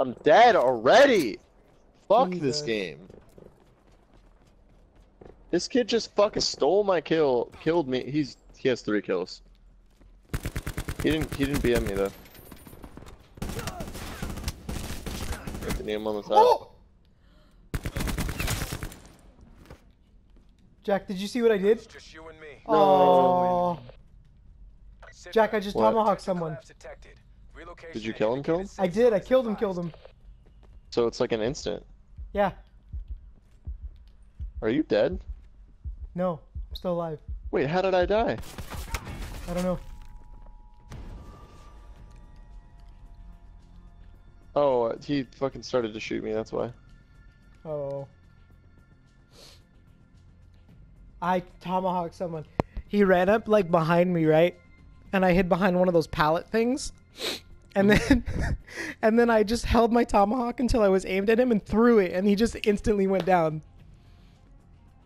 I'm dead already. Fuck this game. This kid just fucking stole my kill, killed me. He's he has three kills. He didn't he didn't BM me though. Anthony, I'm on the top. Oh! Jack, did you see what I did? Just you and me. Oh, Sit Jack. I just What? tomahawked someone. Collapse detected. Relocation Did you kill him, kill him? I did. I killed him. Killed him. So it's like an instant. Yeah. Are you dead? No, I'm still alive. Wait, how did I die? I don't know. Oh, uh, he fucking started to shoot me. That's why. Oh. I tomahawked someone. He ran up like behind me, right? And I hid behind one of those pallet things. And then and then I just held my tomahawk until I was aimed at him and threw it and he just instantly went down.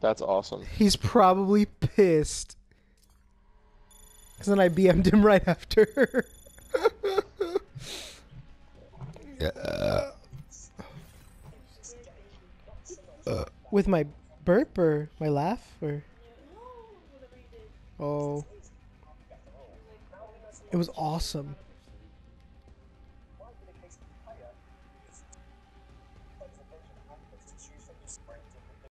That's awesome. He's probably pissed. Cuz then I BM'd him right after. Yeah. Uh, With my burp or my laugh or Oh. It was awesome. choose from the sprint and